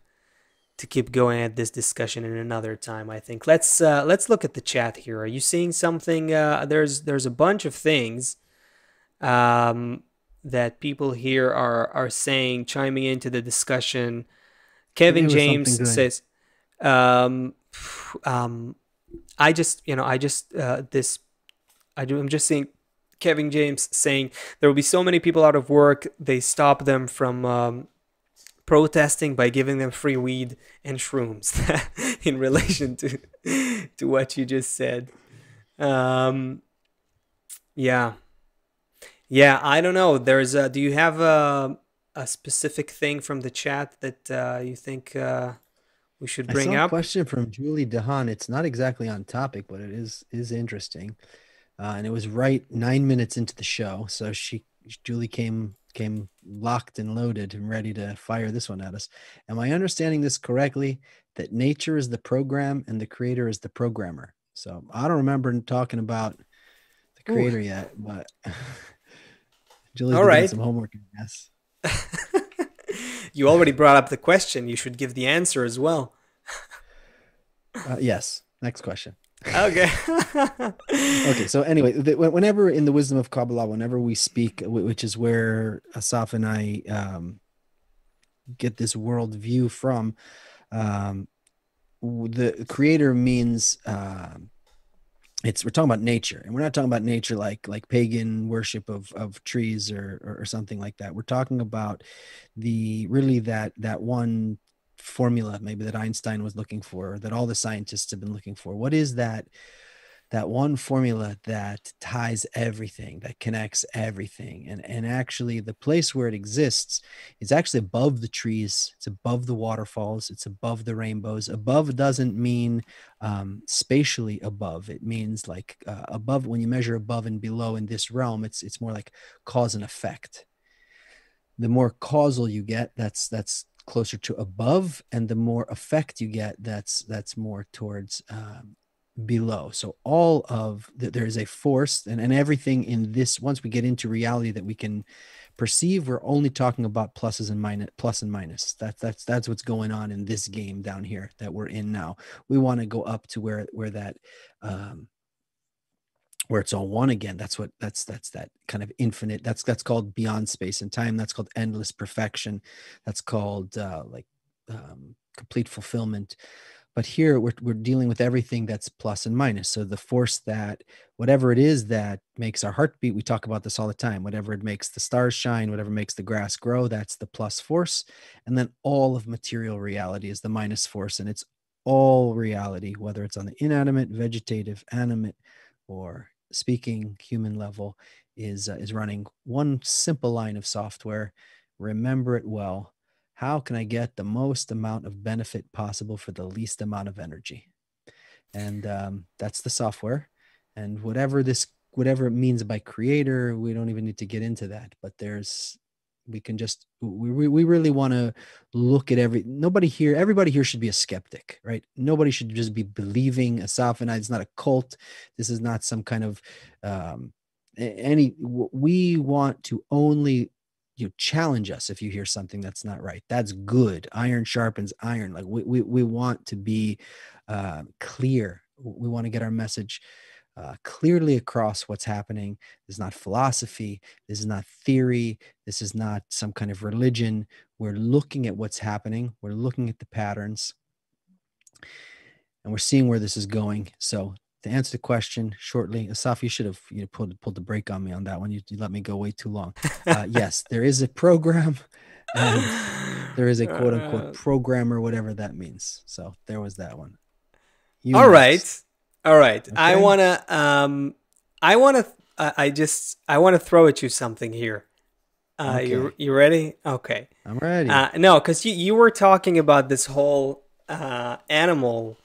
to keep going at this discussion in another time i think. Let's uh let's look at the chat here. Are you seeing something? Uh there's there's a bunch of things um that people here are are saying chiming into the discussion kevin james says um um i just you know i just uh this i do i'm just seeing Kevin James saying there will be so many people out of work, they stop them from um, protesting by giving them free weed and shrooms in relation to to what you just said. Um, yeah, yeah. I don't know. There's a, do you have a a specific thing from the chat that uh, you think uh, we should bring I saw a up. question from Julie Dehan. It's not exactly on topic, but it is is interesting. Uh, and it was right nine minutes into the show. So she Julie came came locked and loaded and ready to fire this one at us. Am I understanding this correctly? That nature is the program and the creator is the programmer. So I don't remember talking about the Ooh. creator yet, but Julie's All doing right. some homework, guess. you already brought up the question. You should give the answer as well. Uh, yes. Next question. Okay. okay so anyway the, whenever in the wisdom of kabbalah whenever we speak which is where asaf and i um, get this world view from um, the creator means um, it's we're talking about nature and we're not talking about nature like like pagan worship of of trees or or, or something like that. We're talking about the really that that one formula maybe that einstein was looking for or that all the scientists have been looking for. What is that that one formula that ties everything that connects everything and and actually the place where it exists is actually above the trees it's above the waterfalls it's above the rainbows. Above doesn't mean um, spatially above. It means like uh, above when you measure above and below in this realm it's it's more like cause and effect. The more causal you get that's that's closer to above and the more effect you get that's that's more towards um, below. So all of the, there is a force and, and everything in this once we get into reality that we can perceive we're only talking about pluses and minus plus and minus. That's that's that's what's going on in this game down here that we're in now. We want to go up to where where that um where it's all one again. That's what that's that's that kind of infinite that's that's called beyond space and time. That's called endless perfection. That's called uh like um complete fulfillment but here we're, we're dealing with everything that's plus and minus. So the force that whatever it is that makes our heart beat we talk about this all the time whatever it makes the stars shine whatever makes the grass grow that's the plus force. And then all of material reality is the minus force and it's all reality whether it's on the inanimate vegetative animate or speaking human level is uh, is running one simple line of software. Remember it well how can i get the most amount of benefit possible for the least amount of energy? And um, that's the software. And whatever this whatever it means by creator we don't even need to get into that but there's we can just we, we really want to look at every nobody here everybody here should be a skeptic right? Nobody should just be believing a I, it's not a cult. This is not some kind of um any we want to only you know, challenge us if you hear something that's not right. That's good. Iron sharpens iron. Like we we, we want to be uh, clear. We want to get our message uh, clearly across what's happening. This is not philosophy. This is not theory. This is not some kind of religion. We're looking at what's happening. We're looking at the patterns. And we're seeing where this is going. So to answer the question shortly asaf you should have you know, pulled, pulled the brake on me on that one you, you let me go way too long uh, yes there is a program and there is a quote unquote Uh, programmer whatever that means so there was that one You all next. right. All right. I want to um I want to I I just I want to throw at you something here. Uh you you ready? Okay. i'm ready Uh no, cuz you you were talking about this whole uh animal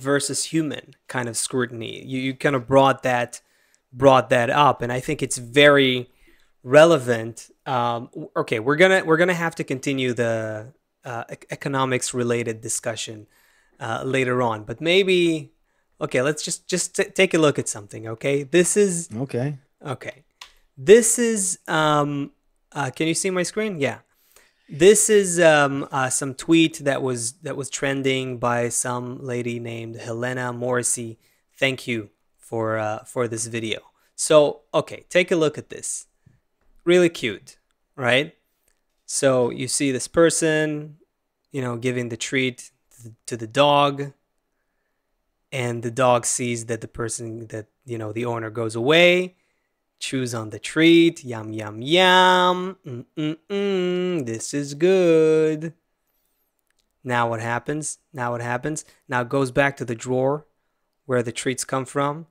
versus human kind of scrutiny. You you kind of brought that brought that up and I think it's very relevant. Um okay, we're going to we're going to have to continue the uh, economics related discussion uh, later on, but maybe okay, let's just just t- take a look at something, okay? This is okay Okay. This is um uh can you see my screen? Yeah. This is um uh, some tweet that was that was trending by some lady named Helena Morrissey. Thank you for uh for this video. So, okay, take a look at this. Really cute, right? So, you see this person, you know, giving the treat to the- to the dog and the dog sees that the person that you know the owner goes away chews on the treat. Yum yum yum. Mm, mm, mm, this is good. Now what happens? Now what happens? Now it goes back to the drawer where the treats come from.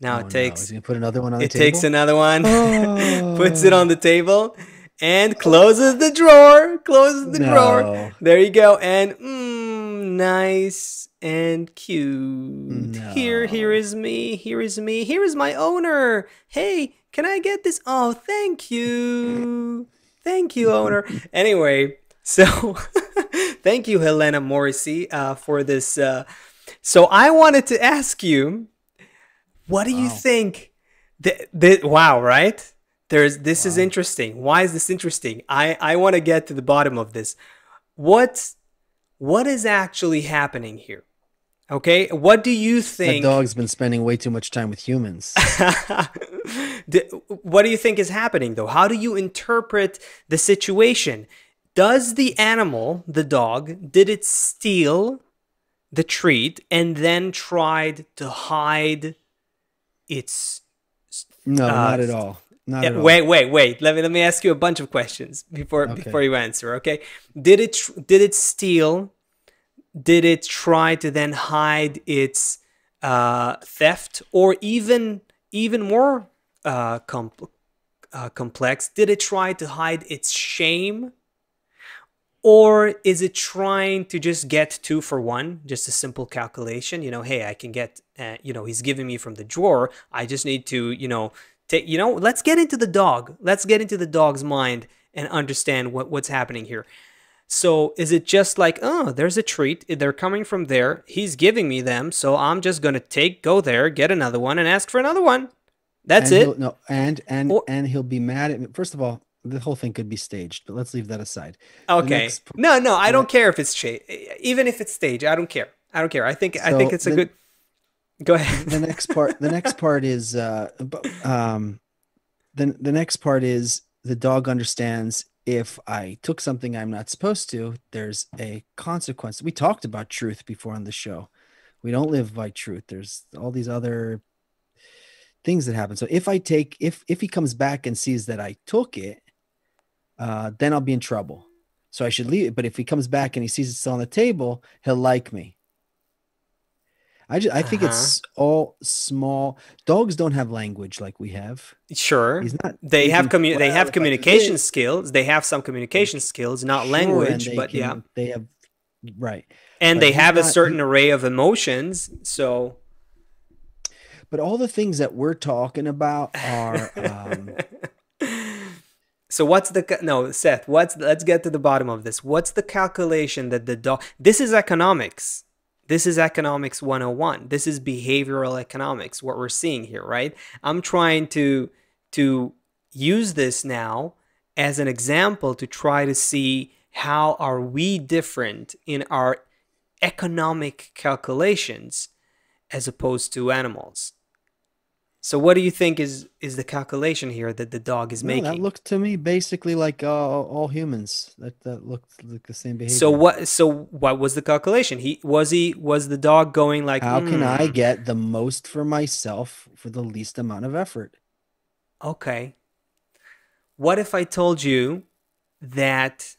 Now Oh, it takes Is put another one on the it takes another one. Oh. puts it on the table and closes the drawer. Closes the drawer. There you go. And mm, nice and cute. Here, here No. is me. Here is me. Here is my owner. Hey, can I get this? Oh, thank you. Thank you, owner. anyway, so thank you, Helena Morrissey, uh, for this. Uh, so I wanted to ask you, what do you think? Th- th- wow, right? There's this is interesting. Why is this interesting? I I want to get to the bottom of this. What what is actually happening here? Okay, what do you think? The dog's been spending way too much time with humans. What do you think is happening though? How do you interpret the situation? Does the animal, the dog, did it steal the treat and then tried to hide its No, Uh, not at all. Not Yeah, at all. wait, wait, wait. Let me let me ask you a bunch of questions before Okay. before you answer. Okay, did it tr- did it steal? Did it try to then hide its uh, theft, or even even more uh, compl- uh, complex? Did it try to hide its shame? Or is it trying to just get two for one? Just a simple calculation. You know, hey, I can get, uh, you know, he's giving me from the drawer. I just need to, you know, take, you know, let's get into the dog. Let's get into the dog's mind and understand what, what's happening here. So is it just like, oh, there's a treat. They're coming from there. He's giving me them. So I'm just going to take, go there, get another one, and ask for another one. That's and it. No, and and Or- and he'll be mad at me. First of all, the whole thing could be staged, but let's leave that aside. Okay. next No, no, I don't care if it's. Even if it's stage, I don't care. I don't care. I think I think it's a the- good. Go ahead. The next part, the next part is, uh, um, the the next part is the dog understands if I took something I'm not supposed to, there's a consequence. We talked about truth before on the show. We don't live by truth. There's all these other things that happen. So if I take, if if he comes back and sees that I took it, uh, then I'll be in trouble. So I should leave it. But if he comes back and he sees it's still on the table, he'll like me. I just, I think Uh-huh. it's all small. Dogs don't have language like we have. Sure. He's not. They have commu- they have if I do communication this, skills. They have some communication skills, not sure," language, but yeah. they have right. And but they have a not- certain array of emotions. So But all the things that we're talking about are um, So what's the no Seth? What's let's get to the bottom of this. What's the calculation that the dog? This is economics. This is economics 101. This is behavioral economics. What we're seeing here, right? I'm trying to to use this now as an example to try to see how are we different in our economic calculations as opposed to animals. So what do you think is is the calculation here that the dog is no, making? that looked to me basically like uh, all humans. That that looked like the same behavior. So what? So what was the calculation? He was he was the dog going like? How can I "Hmm, get the most for myself for the least amount of effort? Okay. What if I told you that?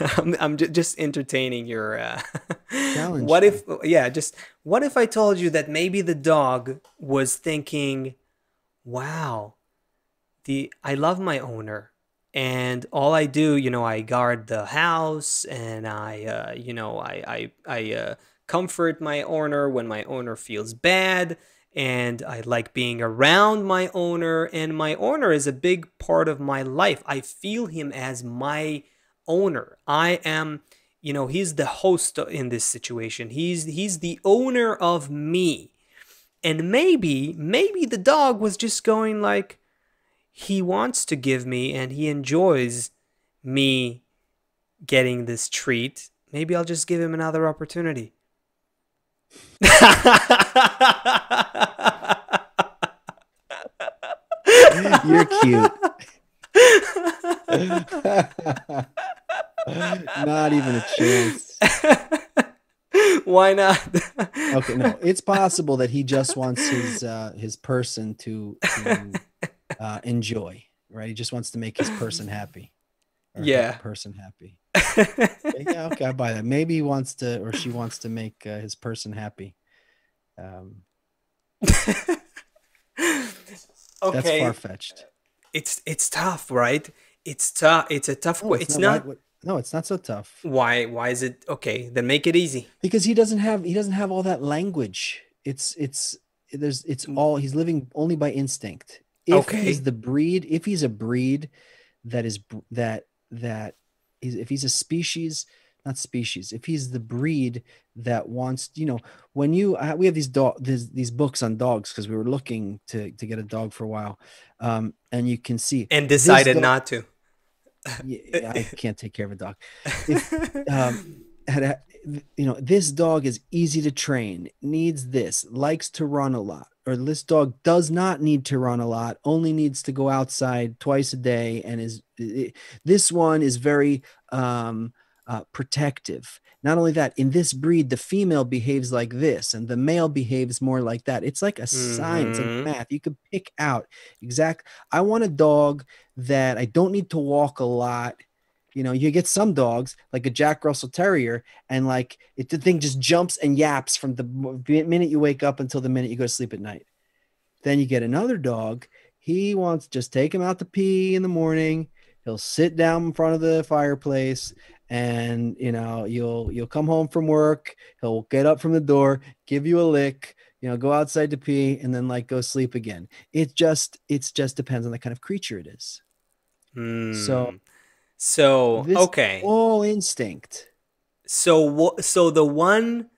I'm, I'm ju- just entertaining your. Uh, Challenge what if? Yeah, just what if I told you that maybe the dog was thinking, "Wow, the I love my owner." And all I do, you know, I guard the house, and I, uh, you know, I, I, I uh, comfort my owner when my owner feels bad, and I like being around my owner, and my owner is a big part of my life. I feel him as my owner. I am, you know, he's the host in this situation. He's he's the owner of me. And maybe maybe the dog was just going like he wants to give me and he enjoys me getting this treat. Maybe I'll just give him another opportunity. You're cute. Not even a chance. Why not? Okay, no, it's possible that he just wants his uh, his person to, to uh, enjoy, right? He just wants to make his person happy. Yeah. person happy. Okay, yeah, okay, I buy that. Maybe he wants to, or she wants to make uh, his person happy. Um, that's okay. far fetched. It's it's tough, right? It's tough. It's a tough. No, it's it's not- not. No, it's not so tough Why? Why is it okay? Then make it easy. because he doesn't have he doesn't have all that language. It's it's there's it's mm. all he's living only by instinct. If Okay. he's the breed, if he's a breed that is that that is if he's a species, not species, if he's the breed that wants, you know, when you uh, we have these dog these, these books on dogs because we were looking to to get a dog for a while, um, and you can see And decided dog- not to. yeah, I can't take care of a dog. If, um, had a, you know, this dog is easy to train, needs this, likes to run a lot, or this dog does not need to run a lot, only needs to go outside twice a day, and is this one is very um, uh, protective. Not only that, in this breed, the female behaves like this, and the male behaves more like that. It's like a science, Mhm. like math. You could pick out exact. I want a dog that I don't need to walk a lot. You know, you get some dogs like a Jack Russell Terrier, and like it, the thing just jumps and yaps from the minute you wake up until the minute you go to sleep at night. Then you get another dog. He wants just take him out to pee in the morning. He'll sit down in front of the fireplace, and you know you'll you'll come home from work. He'll get up from the door, give you a lick, you know, go outside to pee, and then like go sleep again. It just it's just depends on the kind of creature it is. So- Hmm. so okay. all instinct. So what? So the one,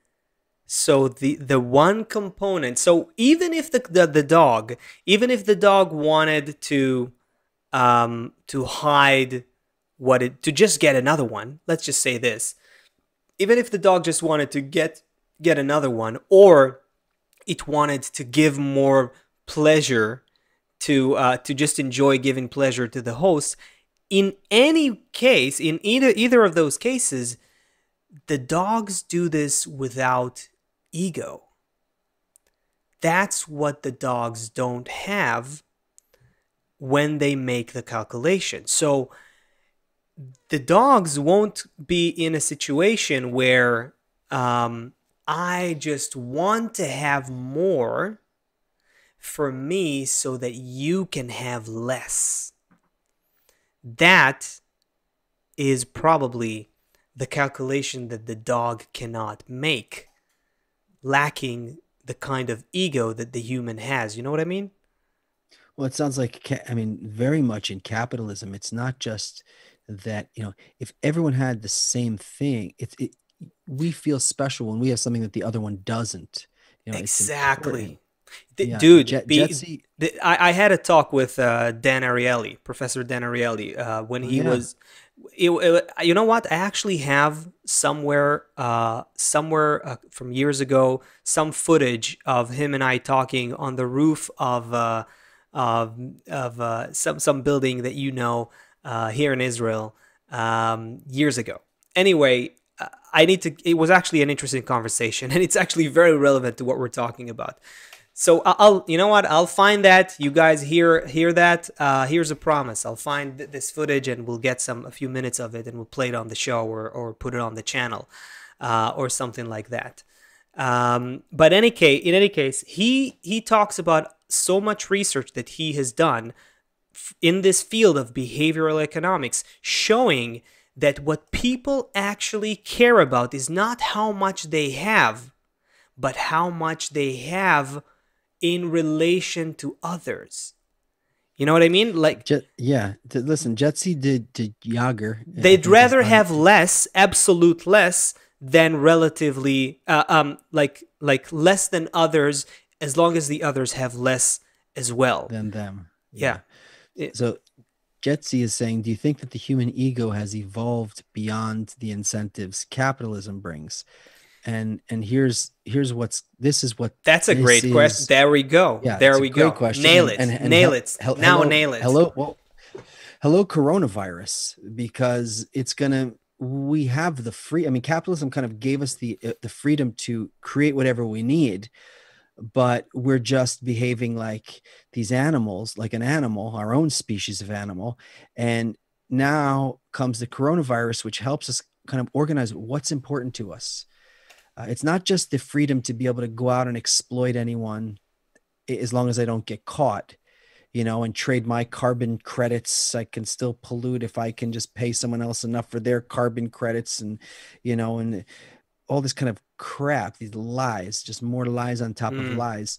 so the the one component. So even if the the, the dog, even if the dog wanted to, um, to hide what it to just get another one. Let's just say this. Even if the dog just wanted to get get another one, or it wanted to give more pleasure to uh, to just enjoy giving pleasure to the host. In any case, in either either of those cases, the dogs do this without ego. That's what the dogs don't have when they make the calculation. So the dogs won't be in a situation where um, I just want to have more for me so that you can have less. That is probably the calculation that the dog cannot make, lacking the kind of ego that the human has. You know what I mean? Well, it sounds like I mean very much in capitalism. It's not just that you know if everyone had the same thing, it's it, we feel special when we have something that the other one doesn't. You know, exactly. D- Yeah, Dude, Jet- be- Jetsy- th- I, I had a talk with uh, Dan Ariely, Professor Dan Ariely, uh, when he Oh, yeah. was. It, it- you know what? I actually have somewhere, uh, somewhere uh, from years ago, some footage of him and I talking on the roof of uh, of of uh, some some building that you know uh, here in Israel um, years ago. Anyway, uh, I need to. It was actually an interesting conversation, and it's actually very relevant to what we're talking about. So I'll, you know what? I'll find that. You guys hear hear that? Uh, here's a promise. I'll find th- this footage and we'll get some a few minutes of it and we'll play it on the show or or put it on the channel, uh, or something like that. Um, but any case, in any case, he he talks about so much research that he has done in this field of behavioral economics, showing that what people actually care about is not how much they have, but how much they have in relation to others. You know what I mean? Like Jet, yeah, listen, Jetsy did did Yager. They'd rather have less, absolute less, than relatively, uh, um, like like less than others, as long as the others have less as well. than them. Yeah. It- So Jetsy is saying, do you think that the human ego has evolved beyond the incentives capitalism brings? And and here's here's what's this is what That's a great is- question. There we go. Yeah, there we go. question. Nail it. and- and nail hel- it. hel- now hello- nail it. Hello, well, hello, coronavirus, because it's gonna. We have the free. I mean, capitalism kind of gave us the uh, the freedom to create whatever we need, but we're just behaving like these animals, like an animal, our own species of animal, and now comes the coronavirus, which helps us kind of organize what's important to us. Uh, it's not just the freedom to be able to go out and exploit anyone as long as I don't get caught. you know, and trade my carbon credits. I can still pollute if I can just pay someone else enough for their carbon credits and, you know, and all this kind of crap, these lies, just more lies on top mm. of lies.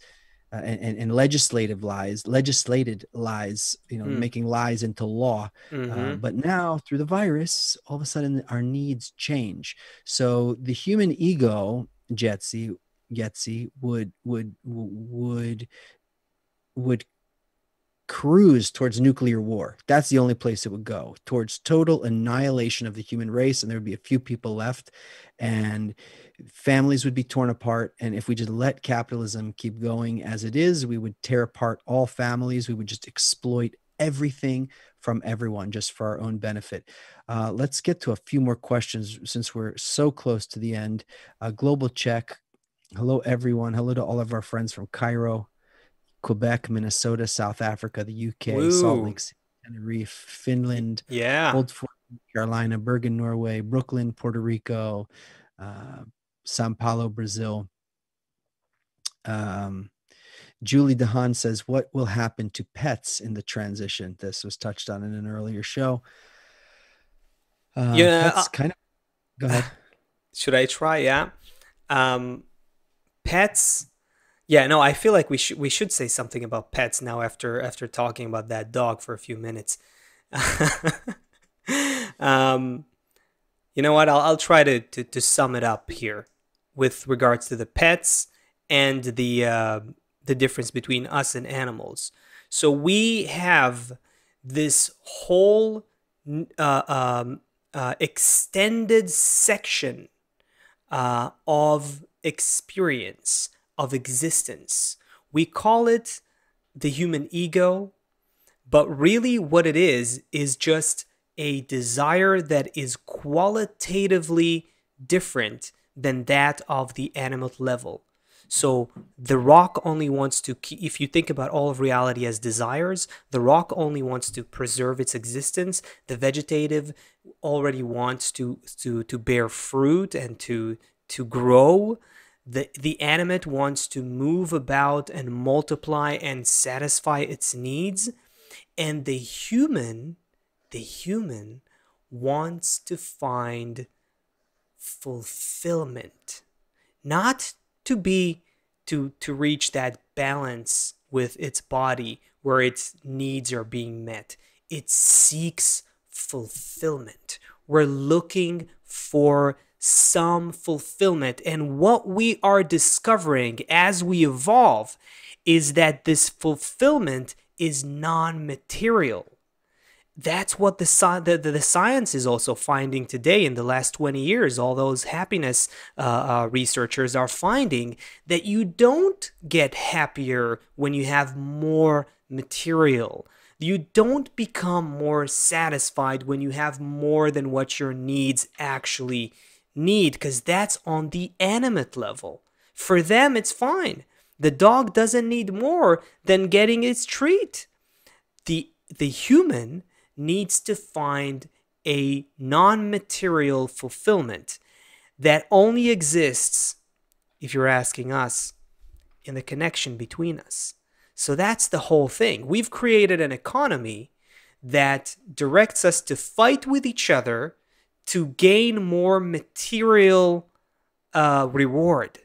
Uh, and, and, legislative lies, legislated lies, you know, mm. making lies into law. Uh, mm-hmm. Uh, but now through the virus, all of a sudden our needs change. So the human ego, Jetsi, Yetzi, would would would would cruise towards nuclear war. That's the only place it would go towards total annihilation of the human race. And there would be a few people left, and families would be torn apart. And if we just let capitalism keep going as it is, we would tear apart all families. We would just exploit everything from everyone just for our own benefit. Uh, let's get to a few more questions since we're so close to the end. Global check. Hello, everyone. Hello to all of our friends from Cairo. Quebec, Minnesota, South Africa, the UK, Woo. Salt Lake City, Tenerife, Finland, yeah, Old Fort Carolina, Bergen, Norway, Brooklyn, Puerto Rico, uh, Sao Paulo, Brazil. Um, Julie DeHaan says, What will happen to pets in the transition? This was touched on in an earlier show. Uh, yeah, uh, kind of. Go ahead. Should I try? Yeah. Um, pets yeah, no, I feel like we should we should say something about pets now after after talking about that dog for a few minutes. um, you know what? I'll I'll try to, to to sum it up here with regards to the pets and the uh, the difference between us and animals. So we have this whole uh, um, uh, extended section uh, of experience of existence. We call it the human ego, but really what it is is just a desire that is qualitatively different than that of the animate level. So the rock only wants to if you think about all of reality as desires, the rock only wants to preserve its existence. The vegetative already wants to to to bear fruit and to to grow the the animate wants to move about and multiply and satisfy its needs and the human the human wants to find fulfillment not to be to to reach that balance with its body where its needs are being met. It seeks fulfillment. We're looking for some fulfillment. And what we are discovering as we evolve is that this fulfillment is non material. That's what the, the, the, science is also finding today in the last 20 years. All those happiness uh, uh, researchers are finding that you don't get happier when you have more material. You don't become more satisfied when you have more than what your needs actually need because that's on the animate level. For them, it's fine. The dog doesn't need more than getting its treat. The, the human needs to find a non material fulfillment that only exists, if you're asking us, in the connection between us. So that's the whole thing. We've created an economy that directs us to fight with each other to gain more material uh, reward.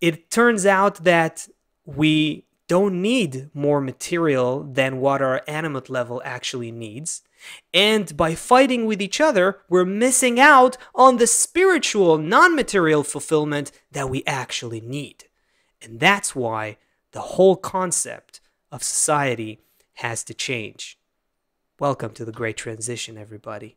It turns out that we don't need more material than what our animate level actually needs. And by fighting with each other, we're missing out on the spiritual, non material fulfillment that we actually need. And that's why the whole concept of society has to change. Welcome to the Great Transition, everybody.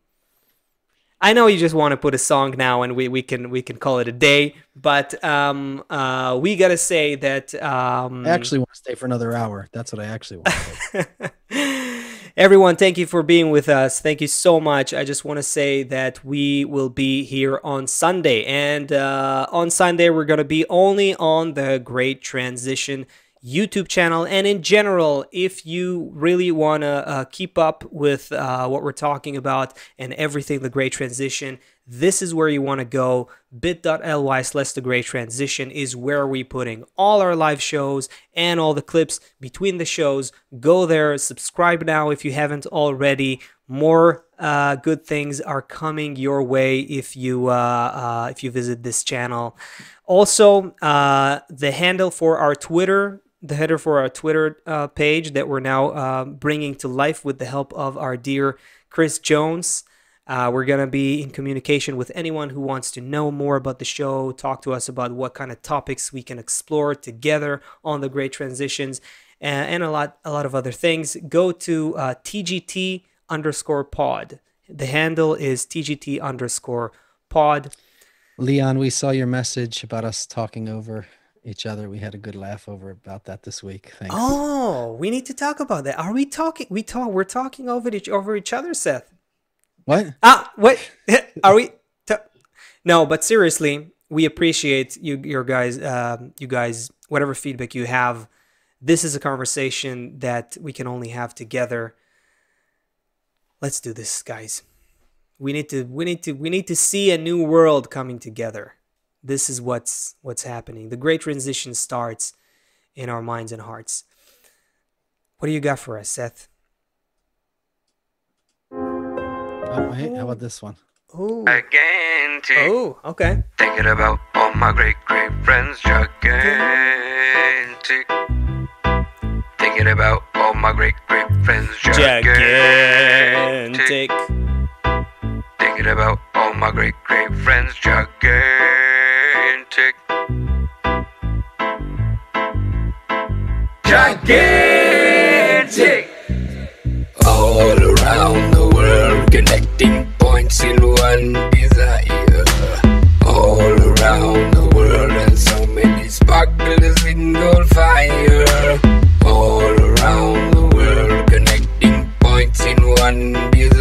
I know you just want to put a song now, and we, we can we can call it a day. But um, uh, we gotta say that um, I actually want to stay for another hour. That's what I actually want. Everyone, thank you for being with us. Thank you so much. I just want to say that we will be here on Sunday, and uh, on Sunday we're gonna be only on the Great Transition YouTube channel. And in general, if you really want to uh, keep up with uh, what we're talking about and everything, the Great Transition, this is where you want to go. bit.ly slash the great transition is where we're putting all our live shows and all the clips between the shows. Go there, subscribe now if you haven't already. More uh, good things are coming your way if you uh, uh, if you visit this channel. Also, uh, the handle for our Twitter the header for our Twitter uh, page that we're now uh, bringing to life with the help of our dear Chris Jones. Uh, we're going to be in communication with anyone who wants to know more about the show, talk to us about what kind of topics we can explore together on the great transitions, and, and a lot a lot of other things. Go to uh, TGT underscore pod. The handle is TGT underscore pod. Leon, we saw your message about us talking over each other. We had a good laugh over about that this week. Thanks. Oh, we need to talk about that. Are we talking? We talk. We're talking over each over each other, Seth. What? Ah, what? Are we? T- no, but seriously, we appreciate you, your guys, uh, you guys, whatever feedback you have. This is a conversation that we can only have together. Let's do this, guys. We need to. We need to. We need to see a new world coming together. This is what's what's happening. The great transition starts in our minds and hearts. What do you got for us, Seth? Oh, hey, how about this one? Oh, Again, oh, okay. thinking about all my great, great friends, gigantic. Thinking about all my great, great friends, gigantic. Gigantic. Thinking about all my great, great friends, gigantic. Gigantic. All around the world, connecting points in one desire. All around the world, and so many sparklers in gold fire. All around the world, connecting points in one desire.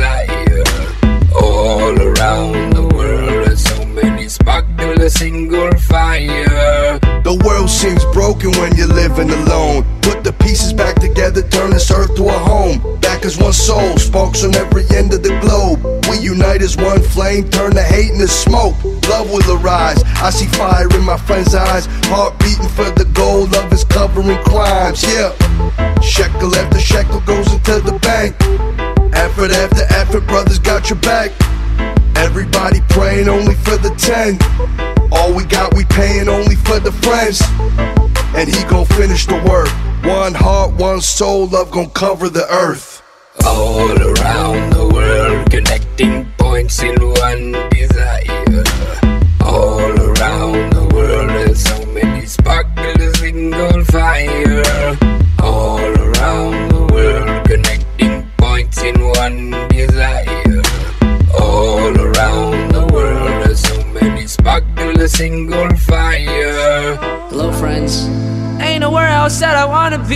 The world seems broken when you're living alone. Put the pieces back together, turn this earth to a home. Back as one soul, sparks on every end of the globe. We unite as one flame, turn the hate into smoke. Love will arise. I see fire in my friend's eyes. Heart beating for the goal, love is covering crimes. Yeah. Shekel after shekel goes into the bank. Effort after effort, brothers got your back. Everybody praying only for the 10. All we got, we paying only for the friends. And he gon' finish the work. One heart, one soul, love gon' cover the earth. All around the world, connecting points in one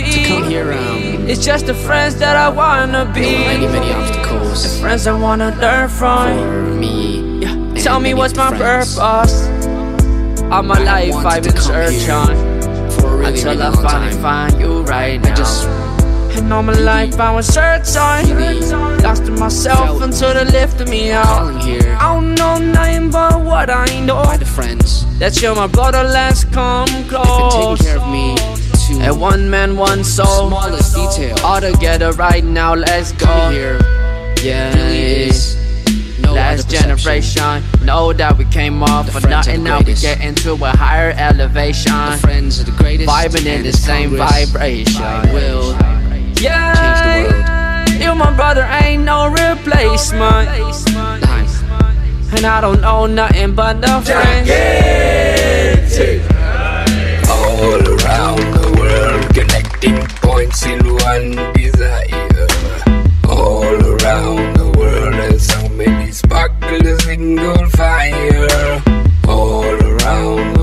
be. To come here, um, It's just the friends that I wanna be. many, many obstacles The Friends I wanna learn from. for me. Yeah. Tell me what's my friends. purpose. All my I life I've been searching for really, until really I finally time. find you right now. I just and all my life I was searching, lost in myself until they lifted me out. I don't know nothing but what I know. by the friends That you're my brother, let's come been close. taking care of me And one man, one soul. smallest detail. All together right now, let's go. Here Yeah, really is no Last generation, know that we came off The for nothing. Now we get into a higher elevation. The friends are the greatest. Vibing in the same Congress vibration. Will Yeah, change the you my brother, ain't no replacement. nice. And I don't know nothing but the friends. One desire. All around the world, and so many sparklers in gold fire. All around